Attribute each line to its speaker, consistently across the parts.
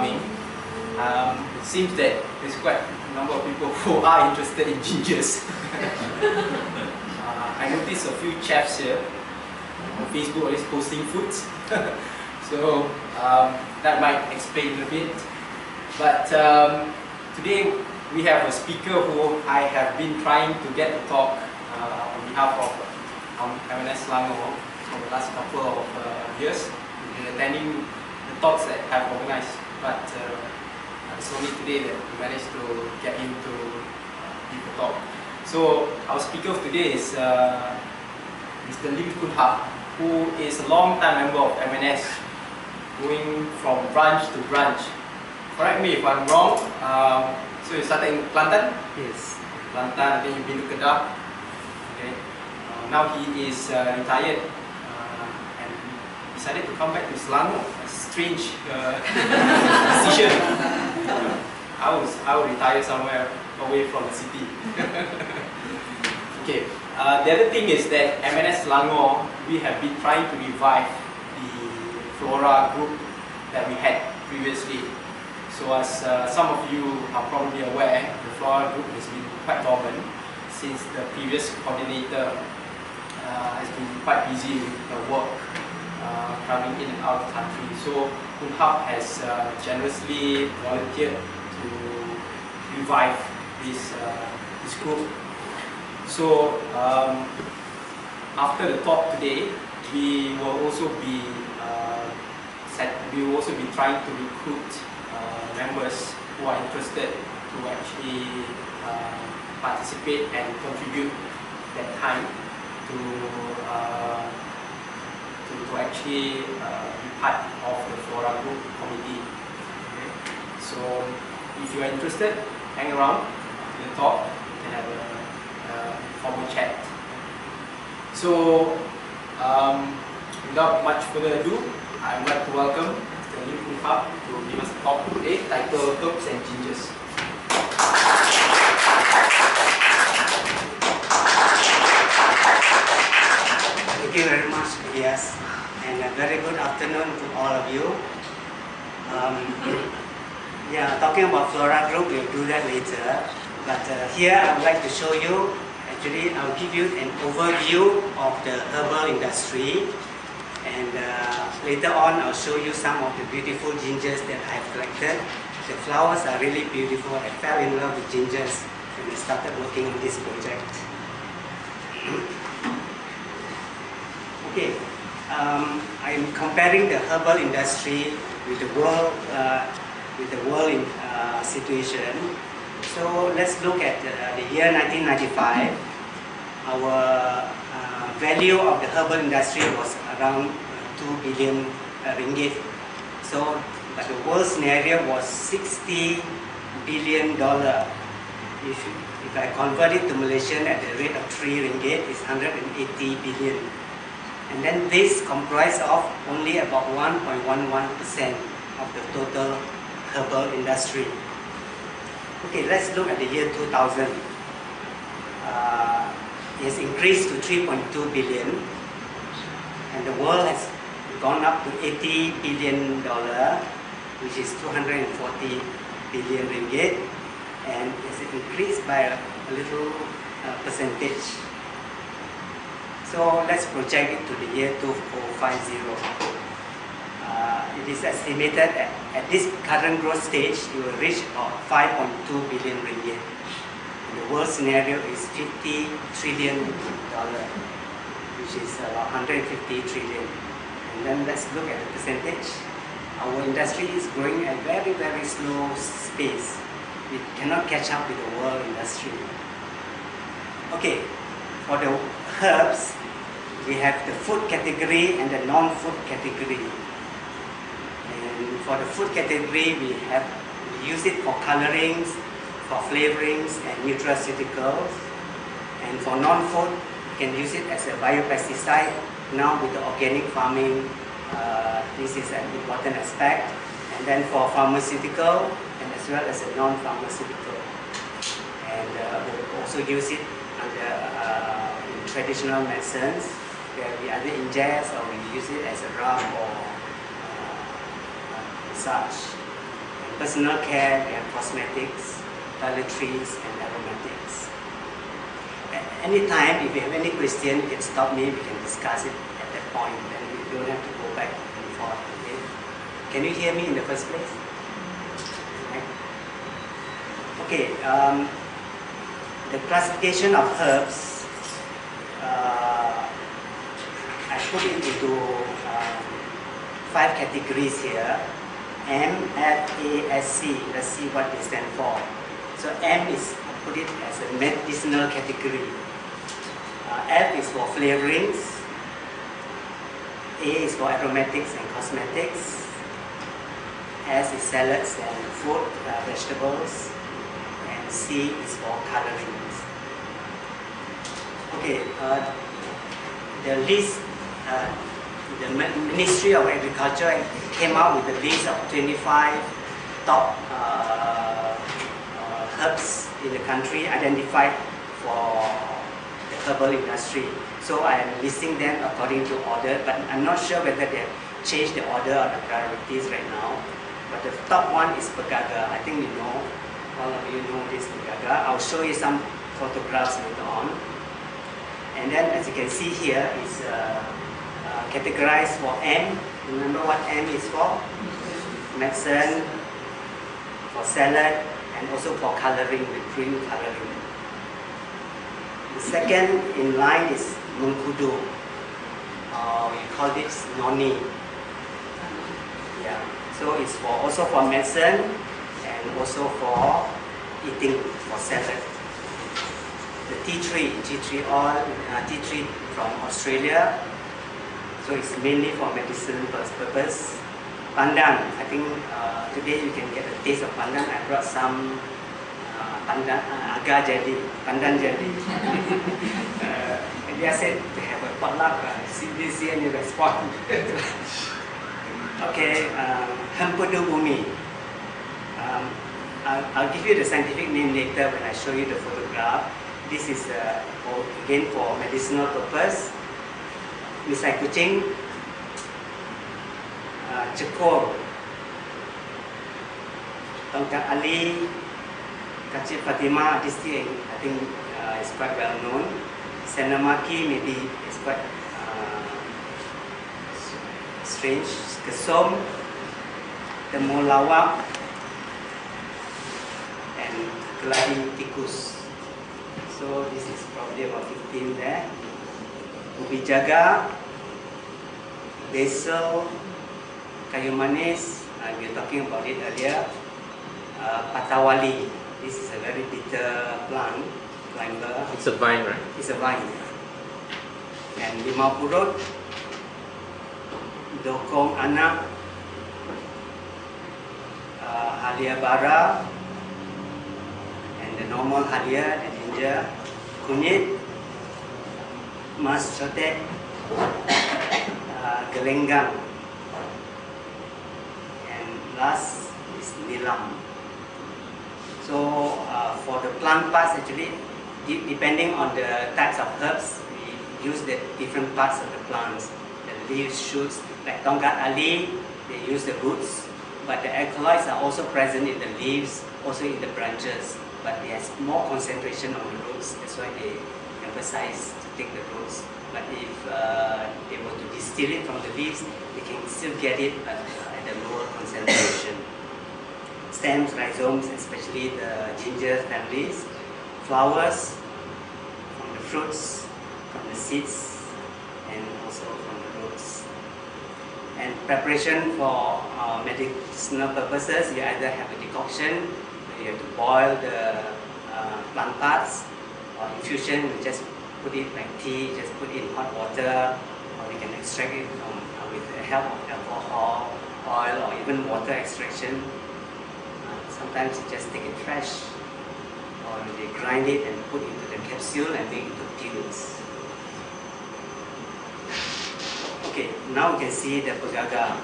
Speaker 1: Um, it seems that there's quite a number of people who are interested in gingers. uh, I noticed a few chefs here on Facebook always posting foods. so um, that might explain a bit. But um, today we have a speaker who I have been trying to get to talk uh, on behalf of um, MNS for the last couple of uh, years. Attending the talks that have organized, but uh, it's only today that we managed to get him to uh, give a talk. So our speaker of today is uh, Mr. Lim Koon Hup, who is a long-time member of MNS, going from branch to branch. Correct me if I'm wrong. Um, so you started in Kelantan?
Speaker 2: Yes.
Speaker 1: Kelantan, then you've been to Kedah. Okay. Uh, now he is uh, retired uh, and decided to come back to Selangor. Strange uh, decision. I will, I would retire somewhere away from the city. okay. Uh, the other thing is that MNS we have been trying to revive the Flora group that we had previously. So as uh, some of you are probably aware, the Flora group has been quite dormant since the previous coordinator uh, has been quite busy with the work traveling in and out of the country. So Koon Hup has uh, generously volunteered to revive this, uh, this group. So um, after the talk today, we will also be uh, set, we will also be trying to recruit uh, members who are interested to actually uh, participate and contribute that time to uh, to, actually uh, be part of the Flora Group committee. Okay. So if you are interested, hang around after the talk, we can have a, formal chat. So um, without much further ado, I would like to welcome Mr. Lim Koon Hup to give us a talk today titled Herbs and Gingers.
Speaker 2: Thank you very much, Ilyas, and a very good afternoon to all of you. Um, yeah, talking about Flora Group, we'll do that later. But uh, here I would like to show you, actually I'll give you an overview of the herbal industry. And uh, later on I'll show you some of the beautiful gingers that I've collected. The flowers are really beautiful. I fell in love with gingers when I started working on this project. Okay, um, I'm comparing the herbal industry with the world, uh, with the world in, uh, situation. So let's look at uh, the year 1995. Our uh, value of the herbal industry was around uh, 2 billion uh, ringgit. So, but the world scenario was 60 billion dollar. If, if I convert it to Malaysian at the rate of 3 ringgit, it's 180 billion. And then this comprised of only about 1.11% of the total herbal industry. Okay, let's look at the year 2000. Uh, it has increased to 3.2 billion, and the world has gone up to 80 billion dollar, which is 240 billion ringgit, and it's increased by a, a little uh, percentage. So let's project it to the year 2050. Uh, it is estimated at, at this current growth stage, it will reach about 5.2 billion ringgit. And the world scenario is 50 trillion dollar, which is about 150 trillion. And then let's look at the percentage. Our industry is growing at very, very slow pace. We cannot catch up with the world industry. Okay, for the herbs, we have the food category and the non-food category. And for the food category, we have we use it for colorings, for flavorings and nutraceuticals. And for non-food, you can use it as a biopesticide. Now with the organic farming, uh, this is an important aspect. And then for pharmaceutical, and as well as a non-pharmaceutical. And uh, we'll also use it under uh, traditional medicines we either ingest or we use it as a rub or uh, massage. And personal care, we have cosmetics, toiletries, and aromatics. At any time, if you have any question, you can stop me, we can discuss it at that point, and we don't have to go back and forth. Okay? Can you hear me in the first place? Okay, um, the classification of herbs, uh, put it into um, five categories here. M, F, A, S, C. Let's see what they stand for. So M is put it as a medicinal category. Uh, F is for flavorings. A is for aromatics and cosmetics. S is salads and food, uh, vegetables. And C is for colorings. Okay, uh, the list, the Ministry of Agriculture came out with a list of 25 top uh, uh, herbs in the country identified for the herbal industry. So I am listing them according to order, but I'm not sure whether they have changed the order or the priorities right now. But the top one is Pegaga. I think you know, all of you know this Pegaga. I'll show you some photographs later on. And then as you can see here is uh, uh, categorized for M. Remember what M is for? Medicine, for salad, and also for coloring, with green coloring. The second in line is Mengkudu. Uh, we call this noni. Yeah. So it's for also for medicine and also for eating for salad. The tea tree, tea tree oil, uh, tea tree from Australia. So it's mainly for medicinal pur- purpose. Pandan, I think uh, today you can get a taste of pandan. I brought some uh, pandan, uh, agar jelly, pandan jelly. uh, maybe I said to have a potluck, uh, see this year and you respond. okay, um, Hempedu Bumi. Um, I'll, I'll give you the scientific name later when I show you the photograph. This is uh, for, again for medicinal purpose. Misai kucing, uh, cekor, tongkat Ali, kacip Fatima, this thing I think uh, is quite well known. Senamaki maybe is quite uh, strange. Kesom, temulawak, and keladi tikus. So this is probably about 15 there. Ubi jaga, basil, kayu manis, uh, we were talking about it earlier. Uh, patawali, this is a very bitter plant, climber.
Speaker 3: It's a vine, right?
Speaker 2: It's a vine. And limau purut, dokong anak, uh, halia bara, and the normal halia, the ginger, kunyit, mas cotek, uh, gelenggang, and last is nilam. So uh, for the plant parts, actually, de- depending on the types of herbs, we use the different parts of the plants. The leaves, shoots, like Tongkat Ali, they use the roots, but the alkaloids are also present in the leaves, also in the branches, but there's more concentration on the roots. That's why they emphasize take the roots. But if uh, they were to distill it from the leaves, they can still get it but at a lower concentration stems, rhizomes, especially the ginger families, flowers, from the fruits, from the seeds, and also from the roots. And preparation for uh, medicinal purposes, you either have a decoction, you have to boil the uh, plant parts, or infusion, you just put it like tea, just put in hot water, or you can extract it from, uh, with the help of alcohol, oil, or even water extraction. Uh, sometimes you just take it fresh, or they grind it and put into the capsule and make into pills. Okay, now you can see the pegaga.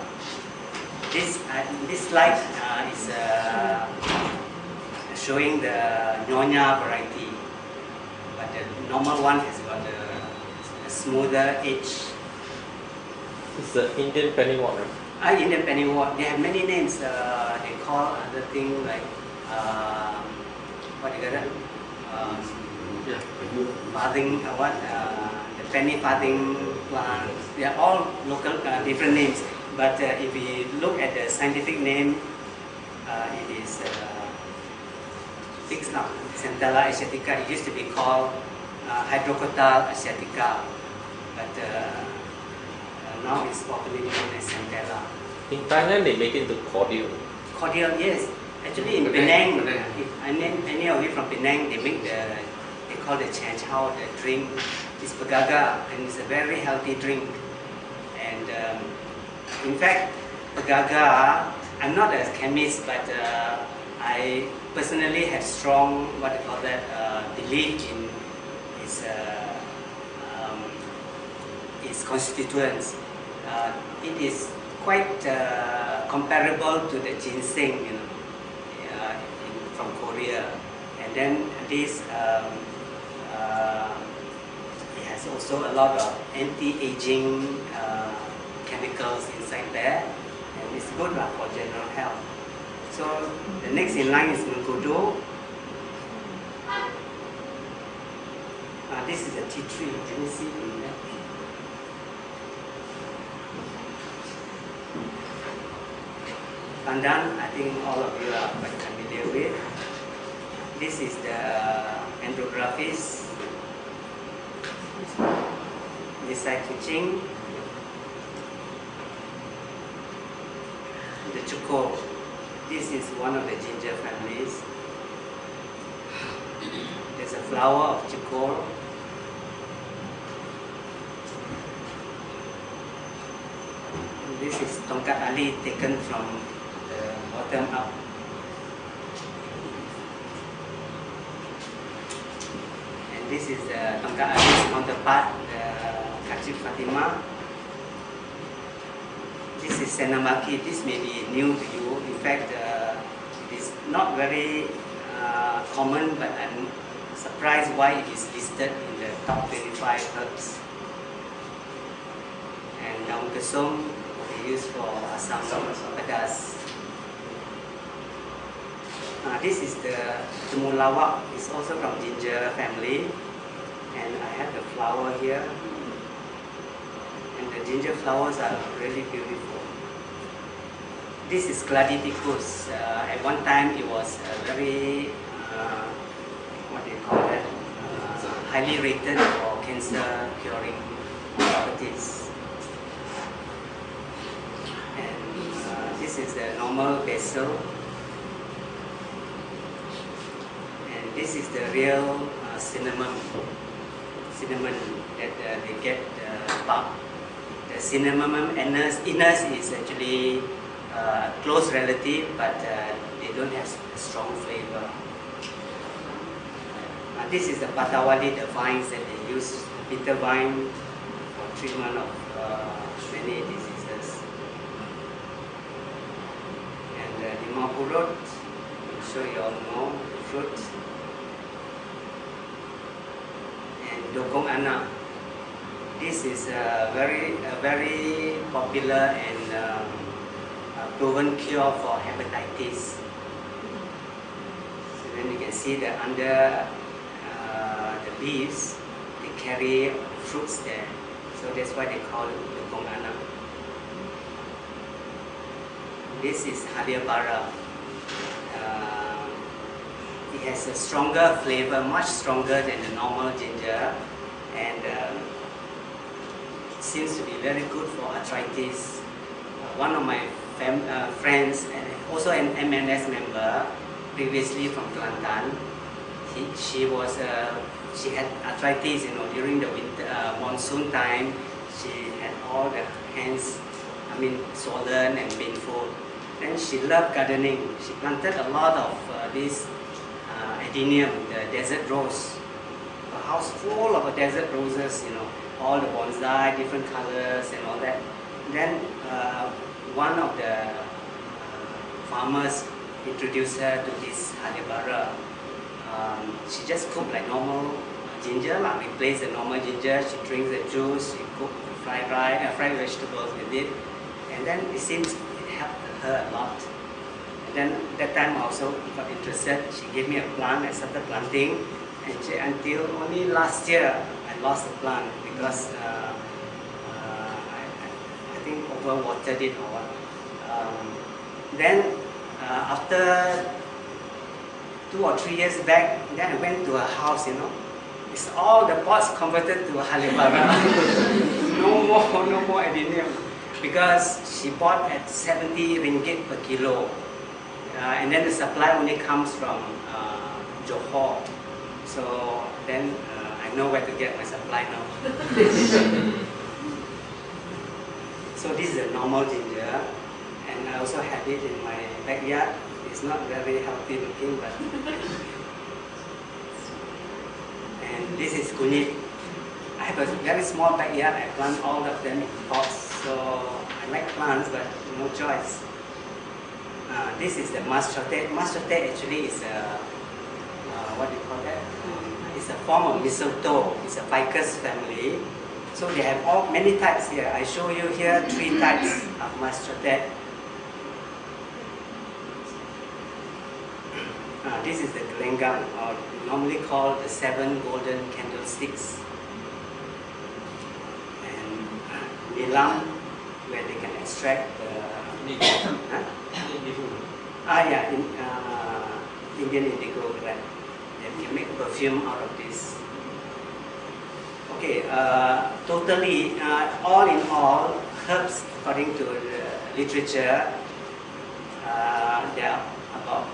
Speaker 2: This uh, this slide uh, is uh, showing the nyonya variety, but the normal one has got a, a smoother edge.
Speaker 3: It's the Indian penny one, right?
Speaker 2: Ah, Indian penny wort. They have many names. Uh, they call other thing like um, what do you call it? Um,
Speaker 3: Yeah.
Speaker 2: farthing, uh, what? Uh, the penny farthing plant. They are all local, uh, different names. But uh, if we look at the scientific name, uh, it is fixed now. Centella asiatica. It used to be called uh, Hydrocotyle asiatica, but uh, uh, now it's popularly known as Centella.
Speaker 3: In Thailand, they make it into cordial.
Speaker 2: Cordial, yes. Actually, in
Speaker 3: Penang,
Speaker 2: Penang,
Speaker 3: Penang.
Speaker 2: if any, any of you from Penang, they make the, they call the chan chow, the drink. It's pegaga, and it's a very healthy drink. And um, in fact, pegaga, I'm not a chemist, but uh, I personally have strong, what they call that, uh, belief in its, uh, um, constituents. Uh, it is quite uh, comparable to the ginseng, you know, uh, in, from Korea. And then this, um, uh, it has also a lot of anti-aging uh, chemicals inside there, and it's good for general health. So the next in line is Mengkudu. Uh, this is a tea tree. Can you see in there? Pandan, I think all of you are quite familiar with. This is the Andrographis. This side Kuching. The Chuko. This is one of the ginger families. There's a flower of Chukor. This is Tongkat Ali taken from the bottom up. And this is uh, the Tongkat Ali's counterpart, uh, the Kachip Fatima. This is Senamaki. This may be new to you. In fact, uh, it is not very uh, common, but I'm surprised why it is listed in the top 25 herbs. And daun kesum they use for asam pedas. Uh, this is the temulawak. It's also from ginger family, and I have the flower here. And the ginger flowers are really beautiful. This is keladi tikus. Uh, at one time, it was very uh, what do you call that? Uh, highly rated for cancer curing properties. And uh, this is the normal basil. And this is the real uh, cinnamon. Cinnamon that uh, they get the bark. The cinnamon iners, iners is actually uh, close relative, but uh, they don't have a strong flavor. Uh, this is the patawali, the vines that they use, bitter vine for treatment of uh, many diseases. And uh, the mapurut, I'm sure you all know the fruit. And dokong anak. This is a very, very popular and um, a proven cure for hepatitis. So then you can see that under uh, the leaves, they carry fruits there. So that's why they call it Dokong anak. This is halia bara. Uh, it has a stronger flavor, much stronger than the normal ginger, and um, it seems to be very good for arthritis. Uh, one of my fam- uh, friends, and also an MNS member, previously from Kelantan, he, she was uh, she had arthritis, you know, during the winter uh, monsoon time. She had all the hands, I mean, swollen and painful. Then she loved gardening. She planted a lot of uh, this uh, adenium, the desert rose. A house full of desert roses, you know, all the bonsai, different colors and all that. Then uh, one of the uh, farmers introduced her to this halibara. Um, she just cooked like normal ginger, like replace the normal ginger. She drinks the juice, she cook fried rice, uh, fried vegetables with it, and then it seems it helped her a lot. And then that time I also got interested. She gave me a plant. I started planting, and she, until only last year I lost the plant because uh, Think overwatered it or what. Um, then uh, after two or three years back, then I went to her house, you know. It's all the pots converted to halibara. no more, no more adenium. Because she bought at 70 ringgit per kilo. Uh, and then the supply only comes from uh, Johor. So then uh, I know where to get my supply now. so this is a normal ginger. And I also have it in my backyard. It's not very healthy looking, but and this is kunyit. I have a very small backyard. I plant all of them in pots, so I like plants, but no choice. Uh, this is the mas cotek. Maschote actually is a uh, what do you call that? It's a form of mistletoe. It's a ficus family. So they have all many types here. I show you here three types of mas cotek. Uh, this is the Gelenggang, or normally called the seven golden candlesticks. And uh, Nilam, where they can extract the. Huh? Ah, yeah, in, uh, Indian indigo, right? They can make perfume out of this. Okay, uh, totally, uh, all in all, herbs, according to the literature, uh, there are about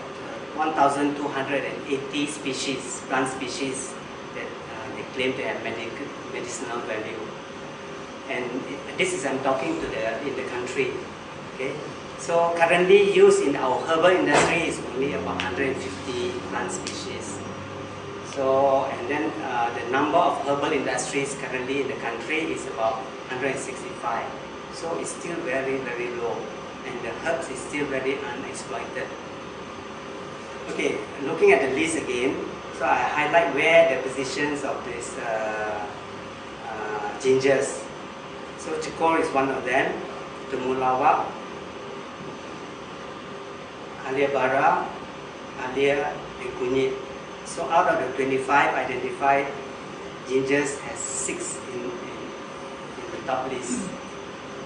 Speaker 2: 1,280 species, plant species that uh, they claim to have medic, medicinal value. And it- this is I'm talking to the in the country. Okay, so currently used in our herbal industry is only about 150 plant species. So and then uh, the number of herbal industries currently in the country is about 165. So it's still very very low, and the herbs is still very unexploited. Okay, looking at the list again, so I highlight where the positions of these uh, uh, gingers. So Chikor is one of them, Temulawak, Alia Bara, Alia, and Kunyit. So out of the 25 identified gingers has six in, in, in the top list.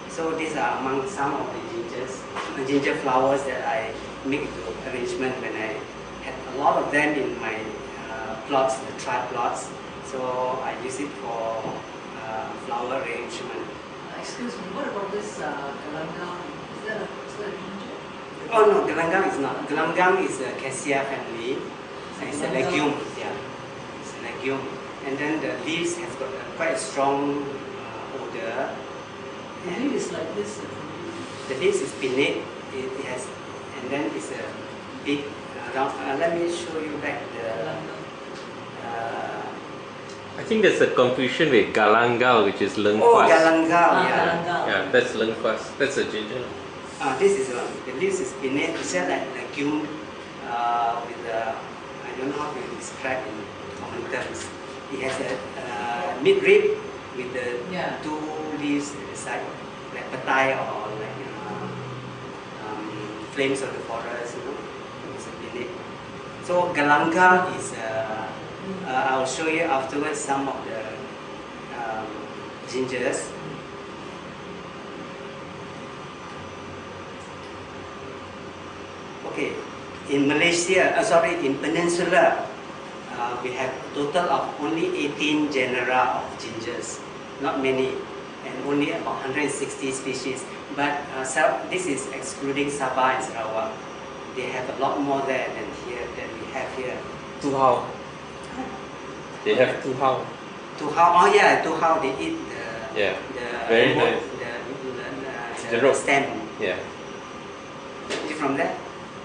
Speaker 2: So these are among some of the gingers, the ginger flowers that I make into arrangement when I had a lot of them in my uh, plots, the tri plots. So I use it for uh, flower arrangement.
Speaker 4: Excuse me, what about this uh, galangal? Is that a, is that a ginger?
Speaker 2: Oh no, gelenggang is not. Gelenggang is a cassia family. And it's a legume. Yeah, it's a legume. And then the leaves have got a quite a strong uh, odor.
Speaker 4: The
Speaker 2: And
Speaker 4: leaf is like this. uh,
Speaker 2: the leaves is pinnate. It, it has, and then it's a big uh, round. Uh, let me show you back the. Uh,
Speaker 3: I think there's a confusion with galangal, which is
Speaker 2: oh,
Speaker 3: lengkuas.
Speaker 2: galangal.
Speaker 4: Ah,
Speaker 2: yeah.
Speaker 4: galangal.
Speaker 3: yeah, that's lengkuas. That's a ginger.
Speaker 2: Uh, this is one. The leaves is pinnate. It's just like legume uh, with the, I don't know how to describe in common terms. It has a uh, mid rib with the
Speaker 4: Yeah.
Speaker 2: two leaves at the side, like patai or like uh, um, flames of the forest, you know. It's a. So galanga is, uh, uh, I'll show you afterwards some of the um, gingers. Okay, in Malaysia, uh, sorry, in Peninsula, uh, we have a total of only 18 genera of gingers, not many, and only about 160 species. But uh, this is excluding Sabah and Sarawak. They have a lot more there than here than we have here.
Speaker 3: Tuhau. They have tuhau.
Speaker 2: Tuhau, oh yeah, Tuhau, they eat the
Speaker 3: Yeah.
Speaker 2: the
Speaker 3: Very
Speaker 2: wood,
Speaker 3: nice.
Speaker 2: the, the, the,
Speaker 3: The
Speaker 2: stem.
Speaker 3: Yeah.
Speaker 2: You from there?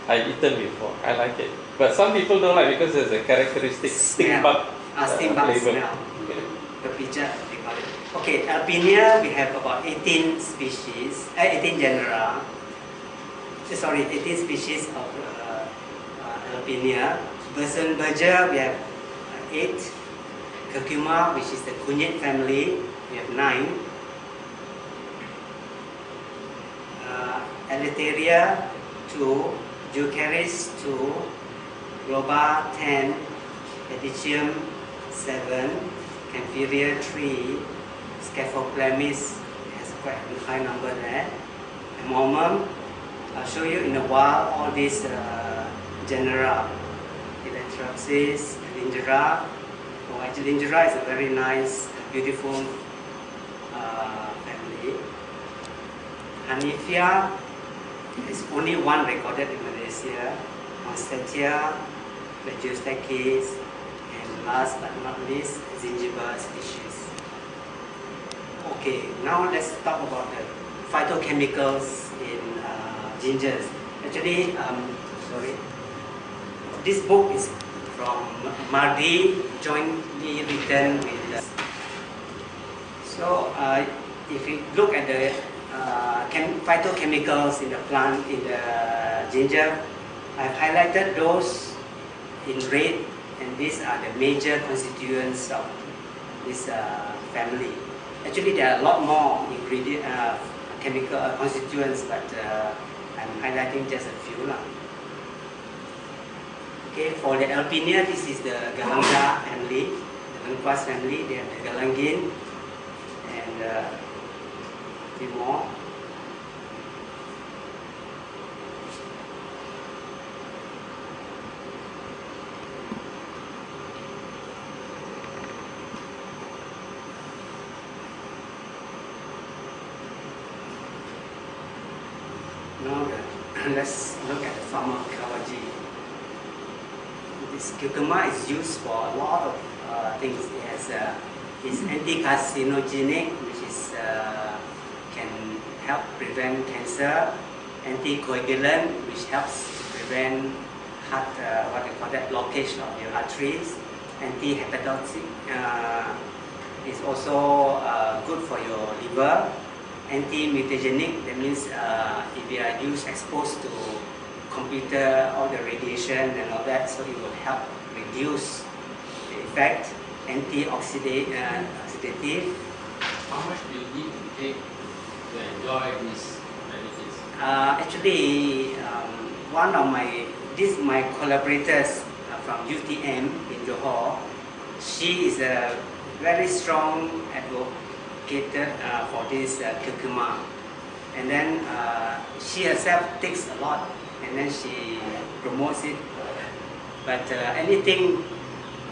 Speaker 3: I eaten before. I like it. But some people don't like because there's a characteristic stink bug
Speaker 2: Ah, steam
Speaker 3: uh,
Speaker 2: bug
Speaker 3: flavor.
Speaker 2: smell. the picture they call it. Okay, Alpinia we have about 18 species, uh, 18 genera. Sorry, 18 species of uh, uh, Alpinia. Boesenbergia we have uh, 8. Curcuma, which is the Kunyit family, we have 9. Uh, Eleutheria 2, Eucharis 2, Globba 10, Hedychium 7, Kaempferia 3, Scaphochlamys has quite a high number there. Amomum, I'll show you in a while all these uh, genera. Elettariopsis, Lingera. Oh, actually, is a very nice, beautiful uh, family. Haniffia is only one recorded in Malaysia. Hornstedtia, Plagiostachys, and last but not least, Zingiber species. Okay, now let's talk about the phytochemicals in uh, gingers. Actually, um, sorry, this book is from Mardi, jointly written with. Uh, so, uh, if you look at the uh, chem- phytochemicals in the plant in the ginger, I've highlighted those in red, and these are the major constituents of this uh, family. Actually, there are a lot more ingredient, uh, chemical uh, constituents, but uh, I'm highlighting just a few. Okay, for the Alpinia, this is the Galanga family, the Lengkuas family. They have the Galangin and uh, a few more. Now the, let's look at the pharmacology. This curcuma is used for a lot of uh, things. It has uh, it's anti-carcinogenic, which is uh, can help prevent cancer. Anticoagulant, which helps to prevent heart, uh, what they call that, blockage of your arteries. Anti-hepatotic uh, is also uh, good for your liver anti-mutagenic, that means uh, if you are used exposed to computer, all the radiation and all that, so it will help reduce the effect. Antioxidant, uh.
Speaker 5: How much do you need to take to enjoy these benefits?
Speaker 2: Uh, actually, um, one of my, this my collaborators uh, from UTM in Johor, she is a very strong advocate uh, for this uh, curcuma. And then uh, she herself takes a lot and then she promotes it. But uh, anything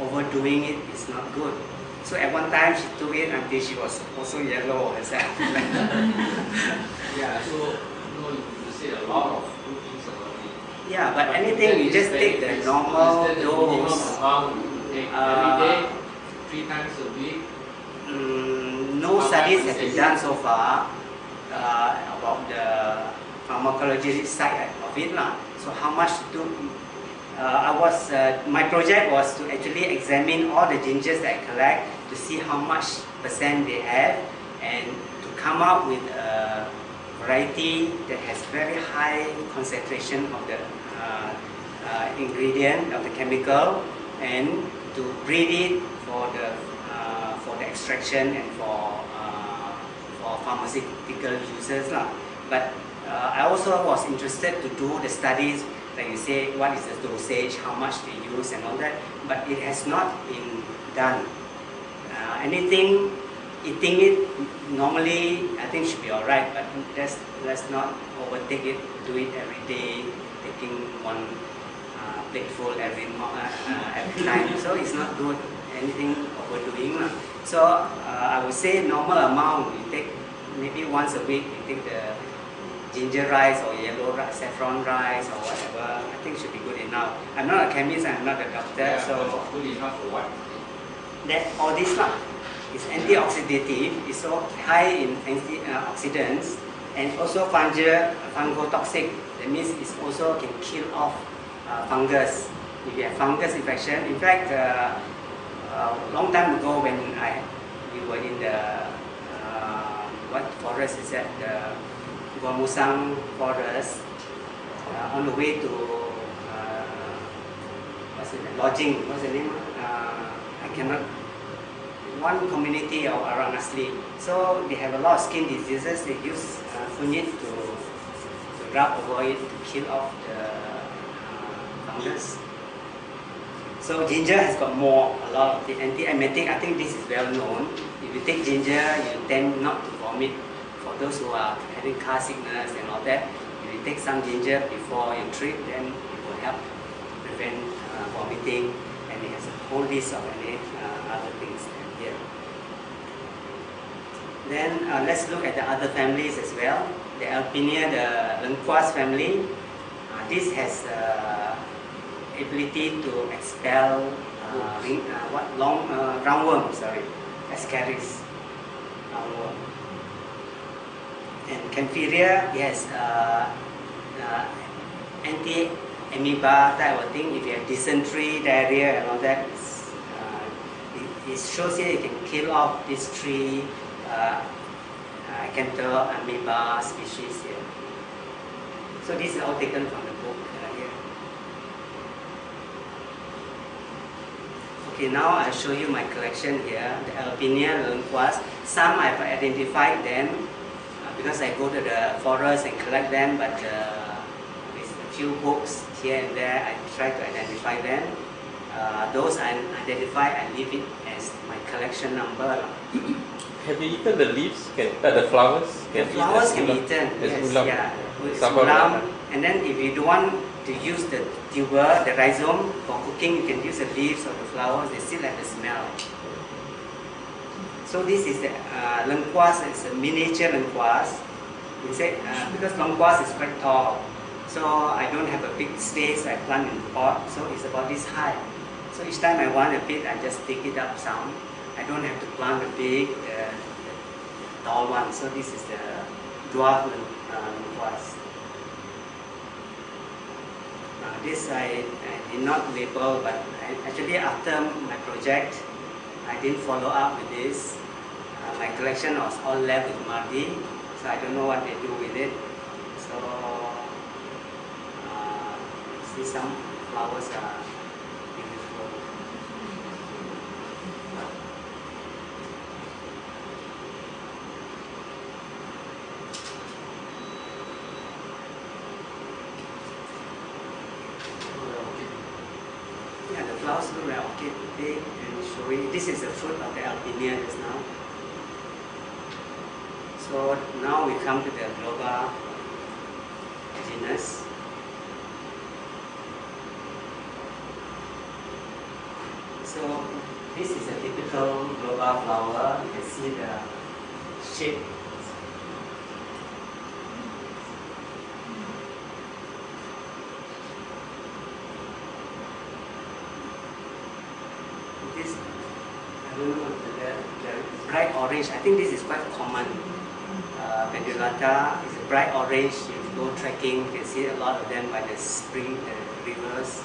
Speaker 2: overdoing it is not good. So at one time she took it until she was also yellow herself.
Speaker 5: Yeah, so you know, you say a lot of good things about it.
Speaker 2: yeah, but
Speaker 5: But
Speaker 2: anything you just take the normal
Speaker 5: Is that the minimum
Speaker 2: dose.
Speaker 5: take
Speaker 2: Uh,
Speaker 5: every day, three times a week?
Speaker 2: Mm, no studies have been done so far uh, about the pharmacology side of it. Lah. So how much to uh, I was uh, my project was to actually examine all the gingers that I collect to see how much percent they have and to come up with a variety that has very high concentration of the uh, uh, ingredient of the chemical and to breed it for the the extraction and for uh, for pharmaceutical uses lah. But uh, I also was interested to do the studies like you say what is the dosage, how much they use and all that. But it has not been done. Uh, anything eating it normally I think should be alright, but let's let's not overtake it. Do it every day, taking one uh, plateful every uh, uh, every time. So it's not good. Anything overdoing lah. So uh, I would say normal amount. You take maybe once a week. You take the ginger rice or yellow rice, saffron rice or whatever. I think should be good enough. I'm not a chemist. I'm not a doctor.
Speaker 5: Yeah,
Speaker 2: so
Speaker 5: good enough for what?
Speaker 2: that all this lah is antioxidative, it's so high in antioxidants, and also fungal, fungotoxic. That means it also can kill off uh, fungus. If you have fungus infection, in fact, uh, a long time ago when I we were in the uh, what forest is that? The Gua Musang forest. Uh, on the way to uh, what's it lodging what's the name? Uh, I cannot one community of Orang Asli so they have a lot of skin diseases. They use uh, kunyit to to rub over it to kill off the uh, fungus. So ginger has got more, a lot of the anti-emetic. I think this is well known. If you take ginger, you tend not to vomit. For those who are having car sickness and all that, if you take some ginger before you treat, then it will help prevent uh, vomiting. And it has a whole list of uh, other things here. Then uh, let's look at the other families as well. The Alpinia, the Lengkuas family, uh, this has uh, ability to expel uh, uh, what long uh, roundworm, sorry, ascaris roundworm. And Kaempferia, yes, uh, uh, anti-amoeba type of thing. If you have dysentery, diarrhea, and all that, uh, it, it shows here you can kill off these three uh, uh, Acanthamoeba species here. So this is all taken from the book uh, here. Okay, now I show you my collection here, the Alpinia lengkuas. Some I've identified them uh, because I go to the forest and collect them, but uh, with a few books here and there, I try to identify them. Uh, those I identify, I leave it as my collection number.
Speaker 3: Have you eaten the leaves? Can uh, the flowers?
Speaker 2: The
Speaker 3: Can eat
Speaker 2: flowers can be eaten, yes, yeah. Ulam,
Speaker 3: ulam.
Speaker 2: and then if you don't want to use the tuber, the rhizome for cooking, you can use the leaves or the flowers. They still have the smell. So this is the uh, lengkuas. It's a miniature lengkuas. You say uh, because lengkuas is quite tall, so I don't have a big space. I plant in the pot, so it's about this high. So each time I want a bit, I just take it up some. I don't have to plant the big, uh, tall one. So this is the dwarf leng- uh. Uh, this I, I did not label, but I, actually after my project, I didn't follow up with this. Uh, my collection was all left with Mardi, so I don't know what they do with it. So, uh, see some flowers are beautiful. Yeah, the flowers look like orchid, big and showy. This is the fruit now. So now we come to the globba genus. So this is a typical globba flower. You can see the shape. This I don't know the, the, the bright orange. I think this is quite common. Uh, Pendulata is a bright orange. If you go trekking, you can see a lot of them by the spring, the rivers.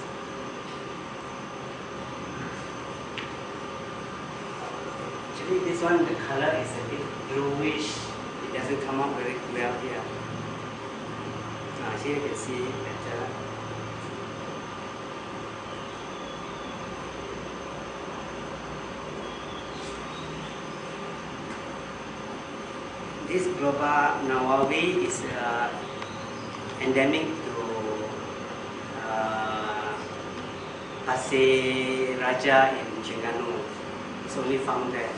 Speaker 2: Actually, this one, the color is a bit bluish. It doesn't come out very well here. Uh, here you can see better. This Globba nawawi is uh, endemic to uh, Pasir Raja in Terengganu. It's only found there.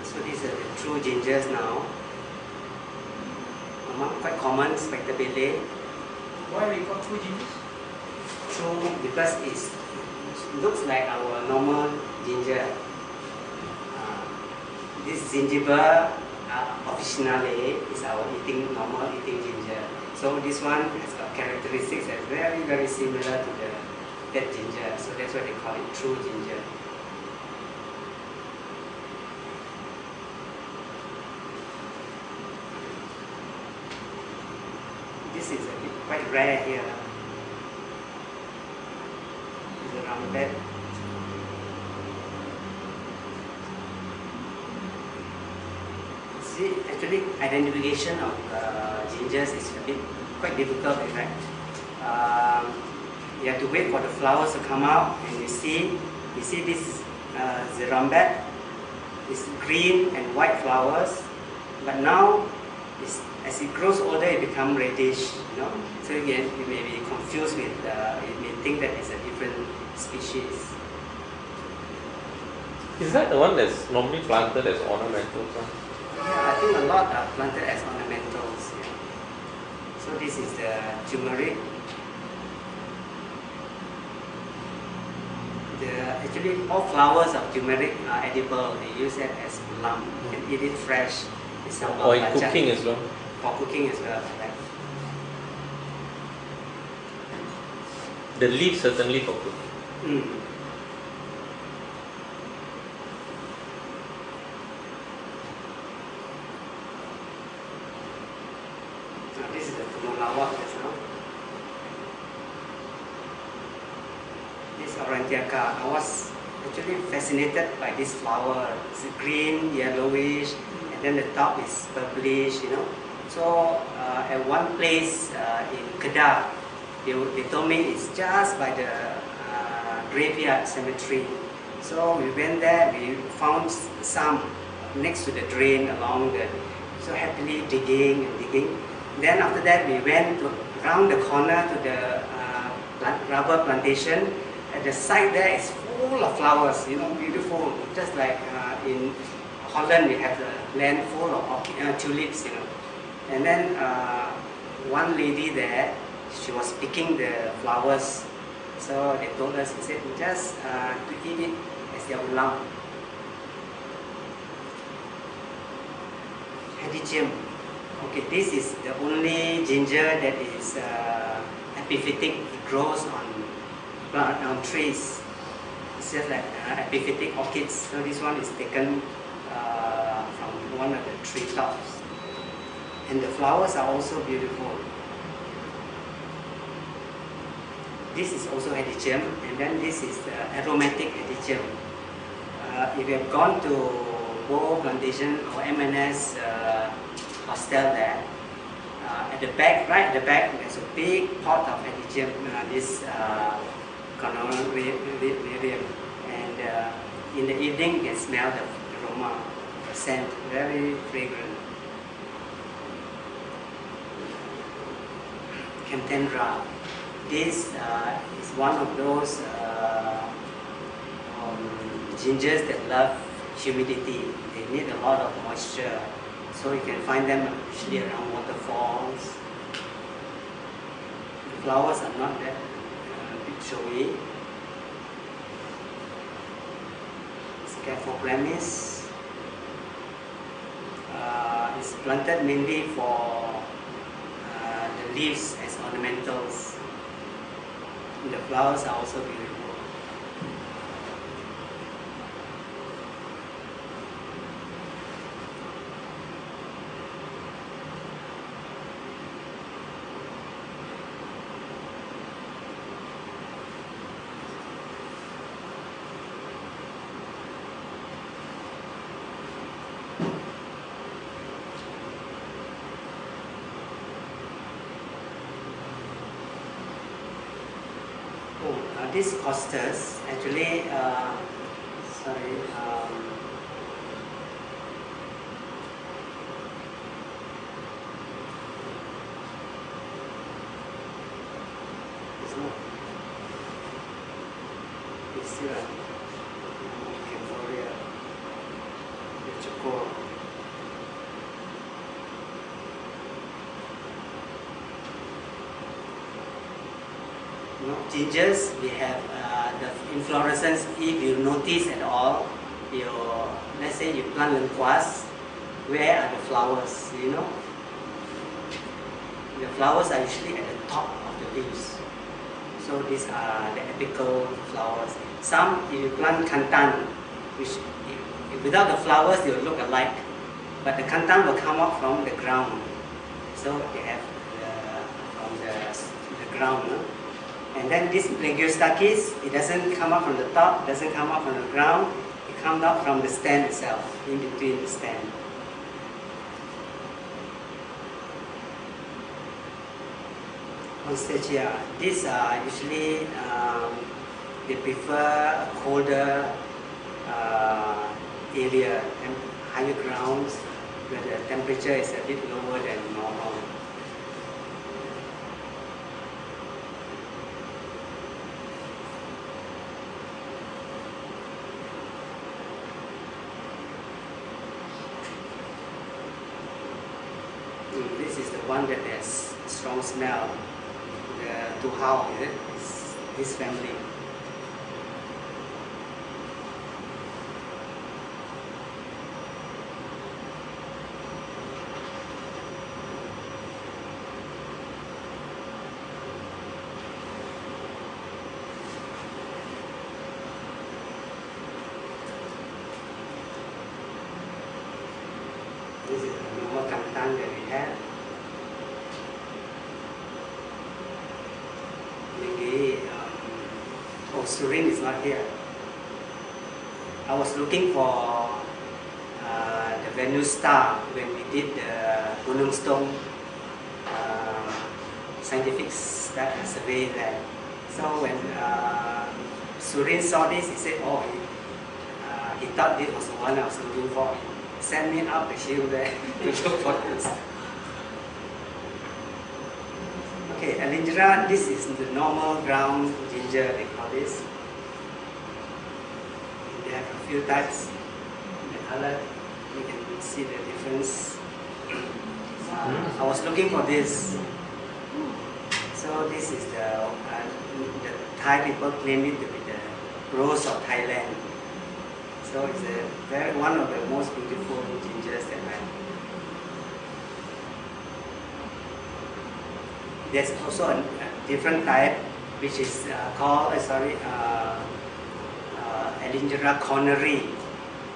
Speaker 2: So these are the true gingers now. Among quite common, spectabile.
Speaker 1: Why we call two gingers?
Speaker 2: True because it looks like our normal ginger. This zingiber uh, officinale is our eating normal eating ginger. So this one has got characteristics that's very very similar to the that ginger. So that's why they call it true ginger. This is a bit quite rare here. It's a round See, actually, identification of uh, gingers is a bit quite difficult, in fact. Um, you have to wait for the flowers to come out, and you see, you see this uh, zerumbet, it's green and white flowers, but now as it grows older, it becomes reddish, you know. So again, you may be confused with, uh, you may think that it's a different species.
Speaker 3: Is that the one that's normally planted as ornamental Huh?
Speaker 2: Yeah, I think a lot are planted as ornamentals. Yeah. So this is the turmeric. The, actually, all flowers of turmeric are edible. They use it as plum. You can eat it fresh. It's
Speaker 3: Or in
Speaker 2: belacan.
Speaker 3: cooking as well?
Speaker 2: For cooking as well. Right?
Speaker 3: The leaf certainly for cooking.
Speaker 2: Mm. Now this is the temulawak just now. This Aurantiaca, I was actually fascinated by this flower. It's green, yellowish, and then the top is purplish, you know. So uh, at one place uh, in Kedah, they, they told me it's just by the uh, graveyard cemetery. So we went there, we found some next to the drain along the, so happily digging and digging. Then after that we went to, around the corner to the uh, rubber plantation. At the side there is full of flowers, you know, beautiful, just like uh, in Holland we have the land full of uh, tulips, you know. And then uh, one lady there, she was picking the flowers. So they told us, they said, just uh, to eat it as their ulam. Hedychium. Okay, this is the only ginger that is uh, epiphytic. It grows on on trees. Just like uh, epiphytic orchids. So this one is taken uh, from one of the tree tops. And the flowers are also beautiful. This is also hedychium, and then this is the aromatic hedychium. Uh, if you have gone to Boh Plantation or MNS uh, hostel there, uh, at the back, right at the back, there's a big pot of hedychium, uh, this coronarium, and uh, in the evening you can smell the aroma, the scent, very fragrant. Camptandra. This uh, is one of those uh, um, gingers that love humidity. They need a lot of moisture. So you can find them usually around waterfalls. The flowers are not that big showy. Scaphochlamys uh, is planted mainly for uh, the leaves as ornamentals. And the flowers are also beautiful. This costus actually, uh, sorry, um, it's not. It's a Cambodia, gingers, we have uh, the inflorescence. If you notice at all, you let's say you plant lengkuas, where are the flowers? You know, the flowers are usually at the top of the leaves. So these are the apical flowers. Some, if you plant kantan, which without the flowers they will look alike, but the kantan will come up from the ground. So they have the, from the, the ground. No? And then this Plagiostachys, it doesn't come up from the top, doesn't come up from the ground, it comes up from the stem itself, in between the stem. Constantia, these are usually, um, they prefer a colder uh, area and higher grounds. where the temperature is a bit lower than normal. Mm, This is the one that has strong smell. The tuhao, is it? It's this family. This is the normal kantang that we have. Maybe, um, oh, Surin is not here. I was looking for uh, the venue star when we did the Gunung Stong uh, scientific sta- survey there. So when uh, Surin saw this, he said, oh, he, uh, he thought this was the one I was looking for. He sent me up the hill there to look for this. Okay, Alindra, this is the normal ground ginger, they call this. They have a few types. In the color, you can see the difference. I was looking for this. So this is the, uh, the Thai people claim it to be the rose of Thailand. So it's a very, one of the most beautiful gingers that I There's also a, a different type which is uh, called, uh, sorry, uh, uh, Etlingera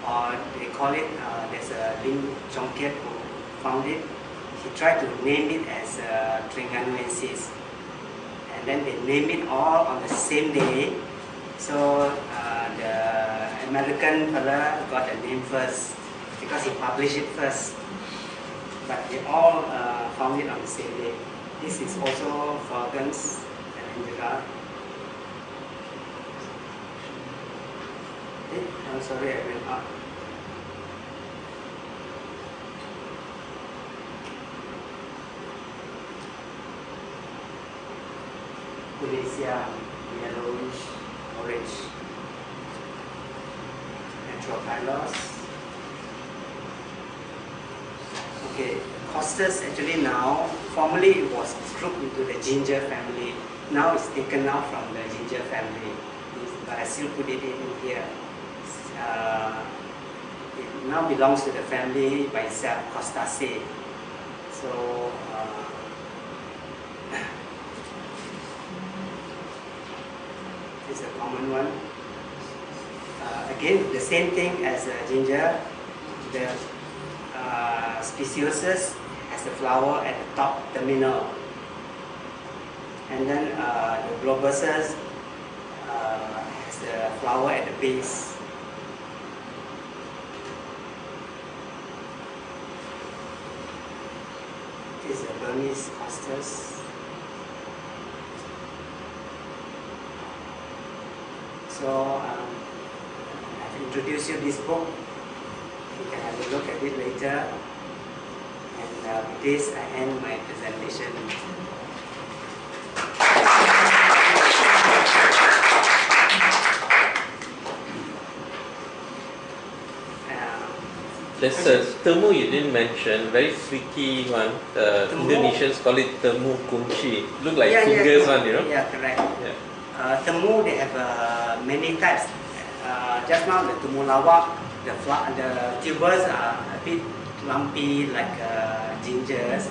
Speaker 2: or they call it, uh, there's a Lin Chongkiet who found it. He tried to name it as uh, Tringanuensis. Then they name it all on the same day. So uh, the American fella got the name first because he published it first. But they all uh, found it on the same day. This is also Falcons and Angela. Eh, I'm sorry, I went up. Malaysia, yellowish, orange. Anthropylos. Okay, Costus actually now, formerly it was grouped into the ginger family. Now it's taken out from the ginger family. But I still put it in here. Uh, it now belongs to the family by itself, Costaceae. So, uh, is a common one. Uh, again, the same thing as uh, ginger. The uh, speciosus has the flower at the top terminal. And then uh, the globosus uh, has the flower at the base. This is a Burmese costus. So um, I've introduced you this book. You can have a look at it later. And uh, with this, I end my presentation. Um,
Speaker 3: There's a temu you didn't mention, very freaky one. Uh, Indonesians call it temu kunci. Look like
Speaker 2: yeah,
Speaker 3: fingers
Speaker 2: yeah,
Speaker 3: one, you know.
Speaker 2: Yeah, correct.
Speaker 3: Yeah.
Speaker 2: Uh, temu, they have uh, many types. Uh, just now, the temulawak, the, fla- the tubers are a bit lumpy like uh, gingers.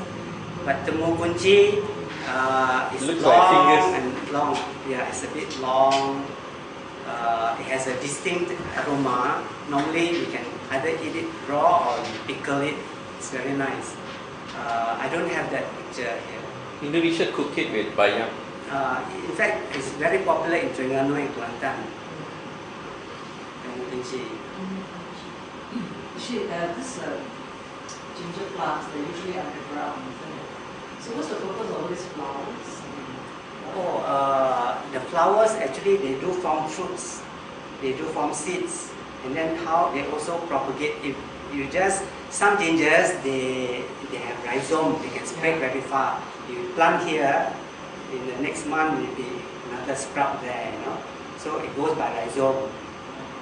Speaker 2: But temu kunci uh, is
Speaker 3: Looks like
Speaker 2: long
Speaker 3: fingers.
Speaker 2: and long. Yeah, it's a bit long. Uh, it has a distinct aroma. Normally, you can either eat it raw or you pickle it. It's very nice. Uh, I don't have that picture here.
Speaker 3: Indonesia cook it with bayam.
Speaker 2: Uh, in fact, it's very popular in Terengganu and Kelantan. Temu kunci.
Speaker 4: She, uh, this uh, ginger plants, they're usually underground, isn't it? So what's the purpose of all these flowers?
Speaker 2: Oh, uh, the flowers actually they do form fruits, they do form seeds, and then how they also propagate. If You just some gingers they they have rhizome. They can spread very far. You plant here, in the next month will be another sprout there. You know, so it goes by rhizome.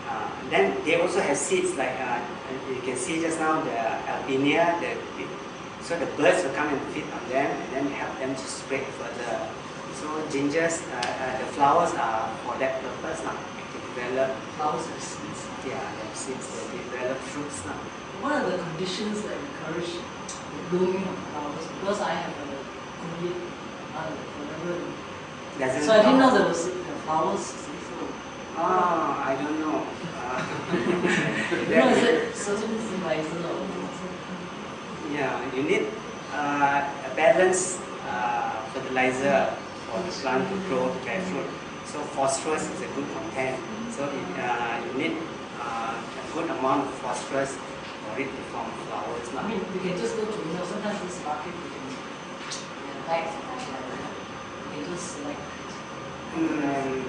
Speaker 2: Uh, then they also have seeds like uh, you can see just now the alpinia. The, so the birds will come and feed on them and then help them to spread further. So gingers, uh, uh, the flowers are for that purpose now, to develop
Speaker 4: Flowers have seeds.
Speaker 2: yeah, they have seeds, they develop fruits now.
Speaker 4: What are the conditions that encourage the blooming of flowers? Because I have a Korean that forever.
Speaker 2: Doesn't
Speaker 4: So I didn't know there was the flowers.
Speaker 2: Ah, I don't know. Uh,
Speaker 4: you is it certain fertilizer or
Speaker 2: Yeah, you need uh, a balanced uh, fertilizer for the plant to grow fruit. So phosphorus is a good content. So it, uh, you need uh, a good amount of phosphorus for it to form flowers.
Speaker 4: I mean, we can just go to, you know, sometimes this market we can yeah, bags and all that. Can just select.
Speaker 2: Mm,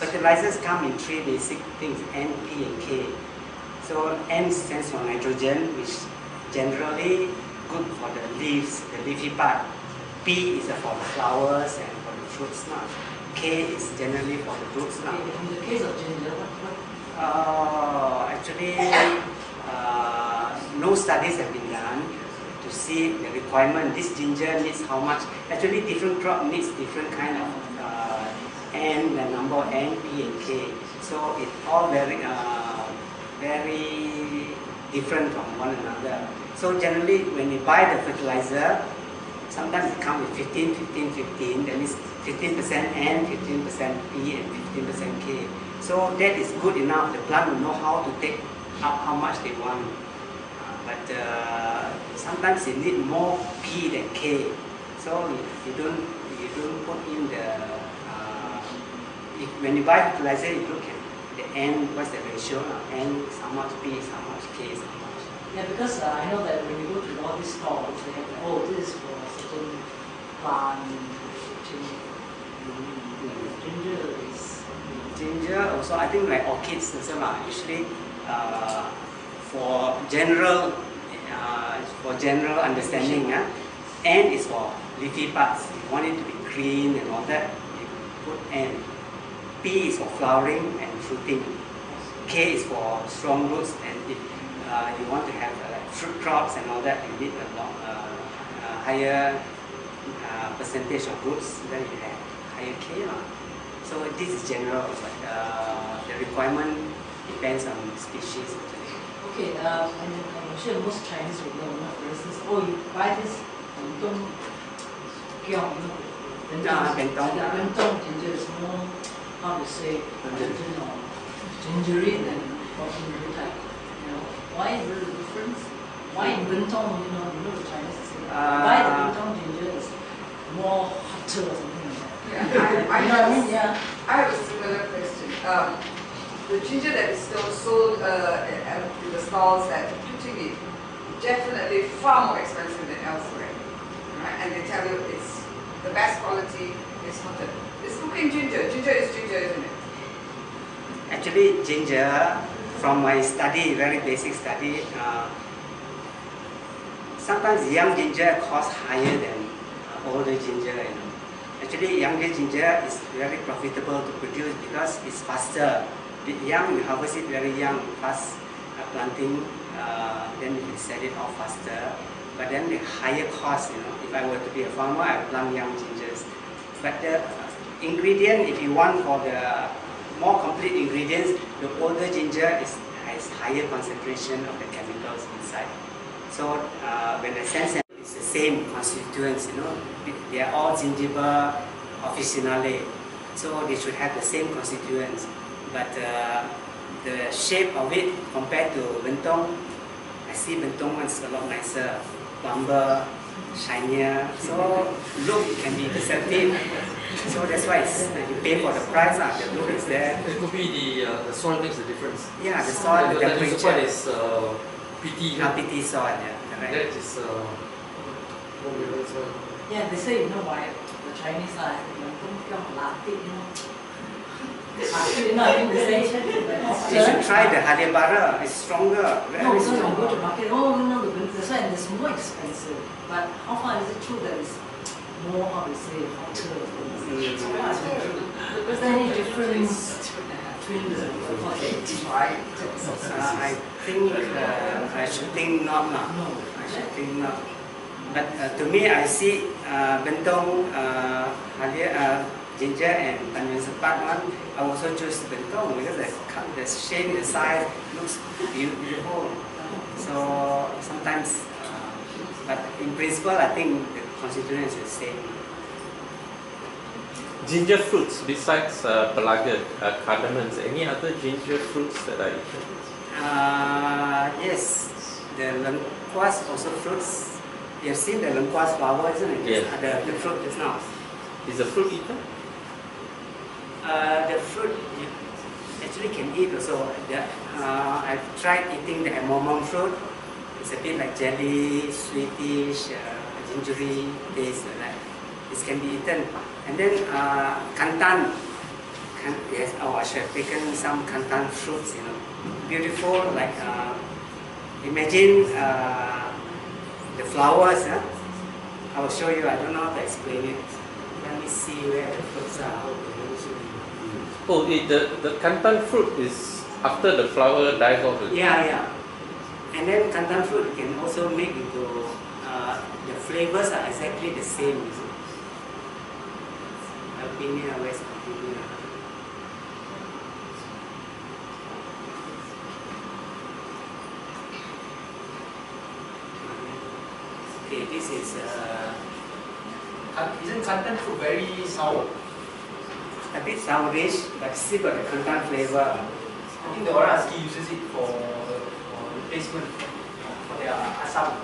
Speaker 2: fertilizers come in three basic things, N, P, and K. So N stands for nitrogen, which generally good for the leaves, the leafy part. P is for the flowers and for the fruits. Now. K is generally for the roots. Now.
Speaker 4: In the case of ginger, what, what
Speaker 2: Uh, actually, uh, no studies have been done to see the requirement. This ginger needs how much. Actually, different crop needs different kind of uh, N, the number N, P, and K. So it's all very, uh, very different from one another. So generally, when you buy the fertilizer, sometimes it comes with 15, 15, 15. That means 15% N, 15% P, and 15% K. So that is good enough. The plant will know how to take up how much they want. Uh, but uh, sometimes you need more P than K. So if you don't, you don't put in the, uh, if, when you buy fertilizer, you look at the N, what's the ratio? now? N is how much, P is how much, K is how much.
Speaker 4: Yeah, because uh, I know that when you go to all these stores, they have oh, this is for certain plant, ginger, is.
Speaker 2: Ginger also, I think like orchids also. Usually, uh, for general, uh, for general understanding, ah, N is for leafy parts. You want it to be green and all that, you put N. P is for flowering and fruiting. K is for strong roots, and if uh, you want to have uh, like fruit crops and all that, you need a long, uh, uh, higher uh, percentage of roots. Then you have higher K. So this is general, but uh, the requirement depends on species.
Speaker 4: Okay, uh, I'm sure most Chinese will know, you know, for instance, oh, you buy this Bentong Kiong, you know,
Speaker 2: Ah,
Speaker 4: Bentong,
Speaker 2: bentong,
Speaker 4: the
Speaker 2: ah.
Speaker 4: Bentong ginger is more, how to say, pungent or gingery than ordinary type. You know, why is there a difference? Why in Bentong, you know, you know the Chinese say, why the
Speaker 2: Ah.
Speaker 4: Bentong ginger is more hotter or something like that?
Speaker 6: Yeah, I, I
Speaker 4: You know what I mean? Yeah.
Speaker 6: I have a similar question. Um, the ginger that is still sold uh, in the stalls at Puchigi, definitely far more expensive than elsewhere, right? And they tell you it's the best quality, it's not hotter. It's cooking ginger. Ginger is ginger, isn't it?
Speaker 2: Actually, ginger, from my study, very basic study, uh, sometimes young ginger costs higher than older ginger. You know. Actually, younger ginger is very profitable to produce because it's faster. Young, we harvest it very young, fast uh, planting, uh, then we can sell it off faster. But then the higher cost, you know, if I were to be a farmer, I would plant young gingers. But the uh, ingredient, if you want for the more complete ingredients, the older ginger is, has higher concentration of the chemicals inside. So uh, when I sense them, it's the same constituents, you know, they are all zingiber officinale. So they should have the same constituents. But uh, the shape of it compared to bentong, I see bentong one's a lot nicer, plumber, shinier. So look can be deceptive. So that's why it's, you pay for the price, uh, the look is there.
Speaker 5: It could be the, uh, the soil makes the difference.
Speaker 2: Yeah, the soil, the
Speaker 5: Like the
Speaker 2: temperature.
Speaker 5: soil is uh, PT.
Speaker 2: RPT soil, yeah,
Speaker 5: That
Speaker 2: correct.
Speaker 5: is uh, what we call soil.
Speaker 4: Yeah, they say, you know why, the Chinese are, Bentong Kiong latte, you know. You know, I mean, they say,
Speaker 2: You should try the halia bara. It's stronger. Very
Speaker 4: No, so you go to market, oh, no, the winter, that's why it's more expensive. But how far is it true that it's more, how to say, hotter? How far is true? Is there any difference between the, what they?
Speaker 2: Uh, I think uh, I should think not now.
Speaker 4: No.
Speaker 2: I should think not. But uh, to me, I see uh, bentong, uh, ginger and tanjung sepat one. I also choose bentong because the, the shape, size looks beautiful. So sometimes, uh, but in principle, I think the constituent is the same.
Speaker 3: Ginger fruits besides uh, pelaga, uh, cardamoms, any other ginger fruits that are eaten?
Speaker 2: Uh, yes, the lengkuas also fruits. You have seen the lengkuas flower, isn't it?
Speaker 3: Yes.
Speaker 2: Uh, The, the fruit is now.
Speaker 3: Is the fruit eaten?
Speaker 2: Uh, the fruit actually can eat also. The, uh, I've tried eating the amomum fruit. It's a bit like jelly, sweetish, uh, gingery taste like. This can be eaten. And then uh, kantan. Kan, yes, oh, I should have taken some kantan fruits, you know. Beautiful, like, uh, imagine uh, the flowers. Huh? I will show you, I don't know how to explain it. Let me see where the fruits are.
Speaker 3: Oh, it, the, the kantan fruit is after the flower dies off. is it?
Speaker 2: Yeah, yeah. And then kantan fruit can also make into uh, the flavors are exactly the same. You see. Alpinia, West Alpinia. Okay, this is uh,
Speaker 1: Isn't Kantan fruit very sour?
Speaker 2: A bit sourish, but still got the kantan flavor.
Speaker 1: I think the Orang Asli uses it for, for replacement for their asam.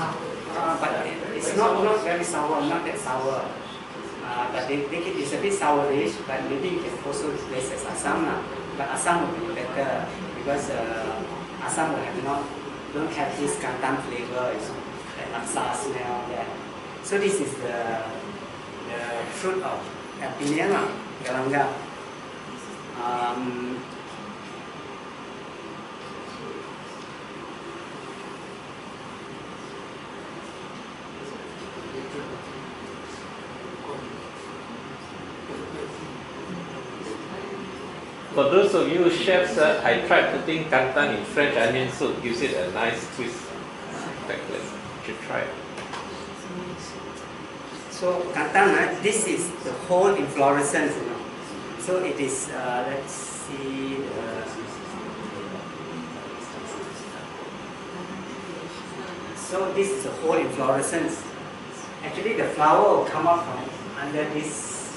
Speaker 2: Uh, but it, it's not, not very sour, not that sour. Uh, but they make it, it's a bit sourish, but maybe you can also replace as asam. lah. But asam would be better because uh, asam will have not, don't have this kantan flavor, know, that laksa smell there. So this is the, the fruit of Um,
Speaker 3: For those of you chefs, uh, I tried putting kantan in French onion soup, gives it a nice twist. You should try it.
Speaker 2: So Kantan, uh, this is the whole inflorescence, you know. So it is, uh, let's see, the, so this is the whole inflorescence. Actually, the flower will come up from under this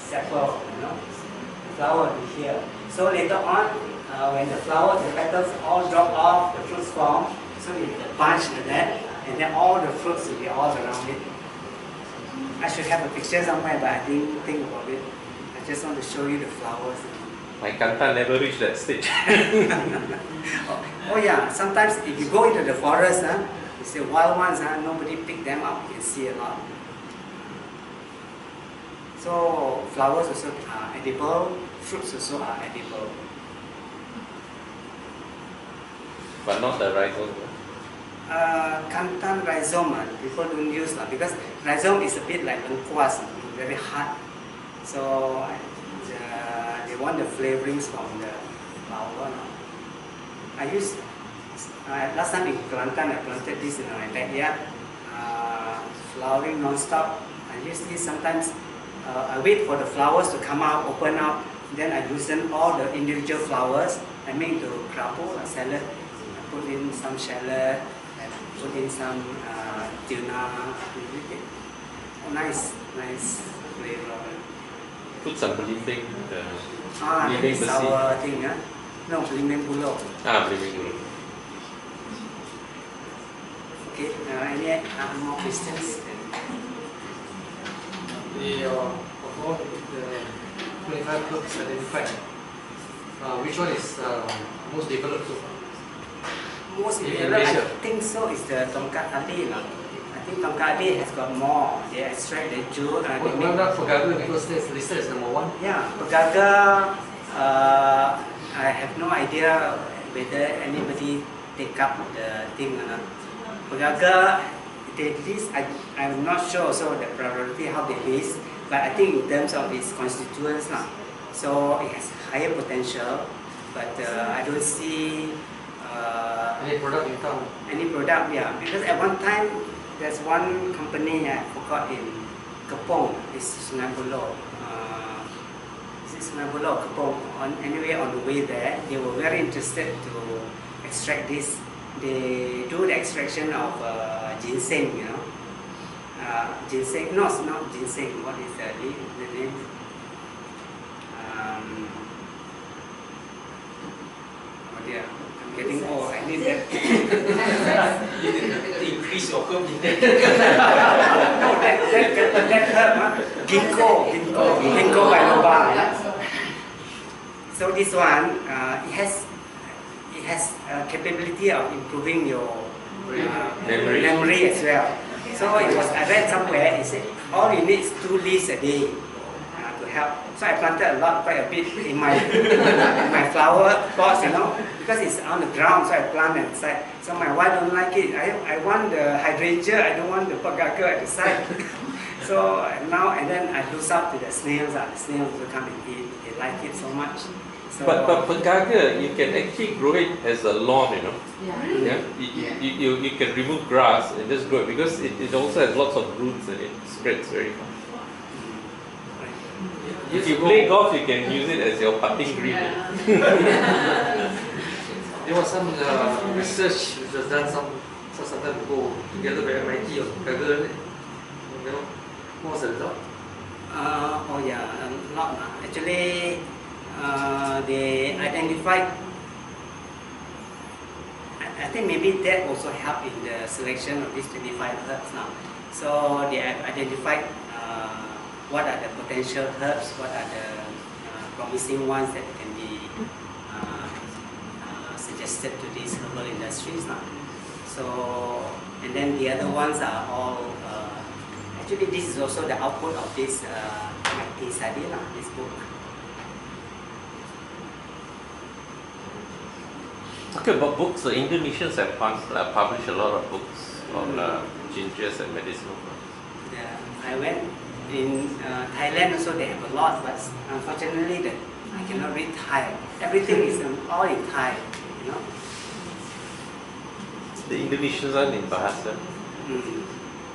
Speaker 2: sepal, you know. The flower will be here. So later on, uh, when the flower, the petals all drop off, the fruits form, so it's a bunch like that, and then all the fruits will be all around it. I should have a picture somewhere, but I didn't think about it. I just want to show you the flowers.
Speaker 3: My kantan never reached that stage.
Speaker 2: oh, yeah, sometimes if you go into the forest, huh, you see wild ones, huh, nobody pick them up, you can see a lot. So flowers also are edible, fruits also are edible.
Speaker 3: but not the rhizome.
Speaker 2: Uh, Kantan rhizome, uh, people don't use uh, because rhizome is a bit like lengkuas, uh, very hard. So uh, the, they want the flavorings from the flower. uh. I use uh, last time in Kelantan, I planted this in my backyard, uh, flowering non-stop. I use this sometimes. Uh, I wait for the flowers to come out, open up. Then I loosen all the individual flowers. I make into kerapu, a salad. I put in some shallot, put in some uh, tuna. Oh, nice, nice flavor.
Speaker 3: Put some belimbing, the
Speaker 2: Ah,
Speaker 3: Belimbing
Speaker 2: this is
Speaker 3: besi.
Speaker 2: our thing, huh? No, belimbing buluh.
Speaker 3: Ah, belimbing dulu.
Speaker 2: Okay, uh, any uh, more questions?
Speaker 7: The, uh, of all the 25 clubs identified, uh, which one is uh, most developed so far?
Speaker 2: Most
Speaker 7: In
Speaker 2: developed, I think so, is the Tongkat Ali. lah. I think Tongkat Ali has got more. They extract the jewel. Uh,
Speaker 7: Well, well, not Pegaga because that's listed as number one.
Speaker 2: yeah, Pegaga Uh, I have no idea whether anybody take up the thing or not. Pegaga, they list, I, I'm not sure also the priority how they list, but I think in terms of its constituents, lah, so it has higher potential, but uh, I don't see uh,
Speaker 7: Any product in town?
Speaker 2: any product, yeah. Because at one time, there's one company I forgot in Kepong, it's Sungai Buloh. Uh, is it Sungai Buloh Kepong? On, anyway, on the way there, they were very interested to extract this. They do the extraction of uh, ginseng, you know. Uh, ginseng, no, it's not ginseng. What is the name? Getting old. I need that.
Speaker 1: You need to increase your herb intake.
Speaker 2: no, that, that, that, that herb, huh? ginkgo, ginkgo, ginkgo biloba. So this one, uh, it has, it has uh, capability of improving your uh,
Speaker 3: Memory.
Speaker 2: memory as well. So it was, I read somewhere, it said all you need is two leaves a day help. So I planted a lot, quite a bit in my in my flower pots, you know, because it's on the ground, so I plant at the side. So my wife don't like it. I, I want the hydrangea, I don't want the pegaga at the side. so now and then I lose out to the snails. Uh, the snails will come and eat. They like it so much. So,
Speaker 3: But but pegaga, you can actually grow it as a lawn, you know.
Speaker 4: Yeah.
Speaker 3: Yeah, you, you, you, you can remove grass and just grow it because it, it also has lots of roots and it spreads very fast. If you play golf, you can use it as your putting green.
Speaker 7: There was some uh, research which was done some, some some time ago together by MIT on Kaggle. You know, what was the result?
Speaker 2: Uh, oh yeah, a lot. lah. Actually, uh, they identified. I, I think maybe that also helped in the selection of these 25 herbs now. So they have identified uh, what are the potential herbs, what are the uh, promising ones that can be uh, uh, suggested to these herbal industries now. So, and then the other ones are all uh, Actually, this is also the output of this uh, study, lah, this book.
Speaker 3: Okay, but books, the Indonesians have uh, published a lot of books on uh, gingers and medicinal plants.
Speaker 2: Yeah, I went in uh, Thailand also, they have a lot, but unfortunately, that I cannot read Thai. Everything is um, all in Thai, you know.
Speaker 3: The Indonesians are in Bahasa.
Speaker 2: Mm.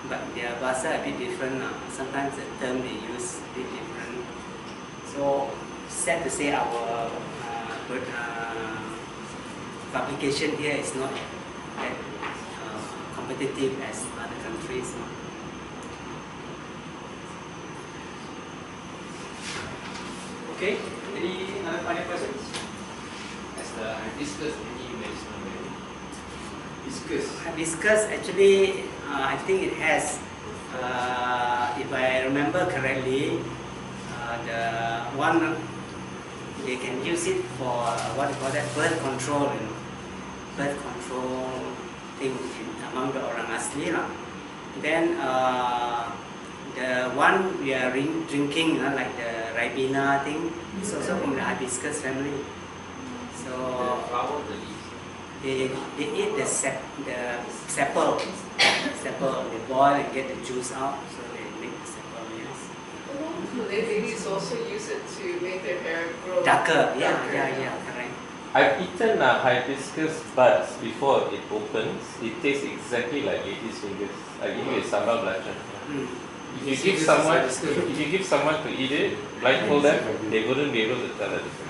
Speaker 2: But their bahasa a bit different. Uh. Sometimes the term they use a bit different. So, sad to say, our uh, but, uh, publication here is not that uh, competitive as other countries.
Speaker 1: Okay, any other final questions?
Speaker 5: As the hibiscus, any medicinal value?
Speaker 1: Discuss.
Speaker 2: Hibiscus actually, uh, I think it has, uh, if I remember correctly, uh, the one they can use it for uh, what you call that birth control, you know, birth control thing in, among the orang asli. Then uh, the one we are rin- drinking, you know, like the ribena thing, is also from the hibiscus family. So
Speaker 5: The flower, the leaves.
Speaker 2: they, they eat the sap, the sepal, sepal. They boil and get the juice out, so they make the sepal. Yes.
Speaker 6: So they ladies also use it to make their hair grow
Speaker 2: Darker. Yeah,
Speaker 6: darker.
Speaker 2: yeah, yeah. Correct.
Speaker 3: I've eaten uh, hibiscus buds before it opens. It tastes exactly like lady's fingers. I give you a sambal belacan.
Speaker 2: Mm.
Speaker 3: If you give someone, if you give someone to eat it, blindfold them, they wouldn't be able to tell the difference.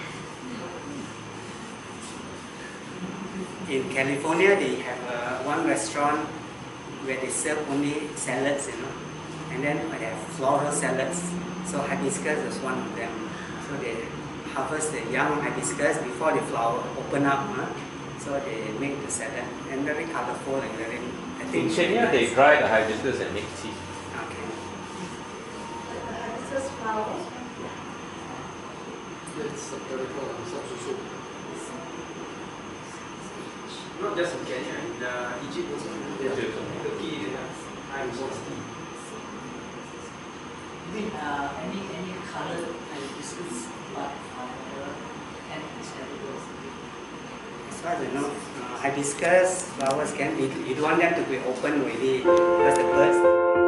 Speaker 2: In California, they have uh, one restaurant where they serve only salads, you know, and then they have floral salads. So hibiscus is one of them. So they harvest the young hibiscus before the flower open up. Huh? So they make the salad and very colorful and very. I
Speaker 3: In
Speaker 2: think
Speaker 3: Kenya, they dry the hibiscus and make tea
Speaker 8: powder.
Speaker 7: It's a political substitute.
Speaker 1: Not just in Kenya, in uh, Egypt also.
Speaker 7: Yeah.
Speaker 1: Turkey, they have I'm tea.
Speaker 4: You mean uh, any any color like discuss is blood flower and vegetables?
Speaker 2: As far as I know, uh, hibiscus flowers can be. You don't want them to be open really because the birds.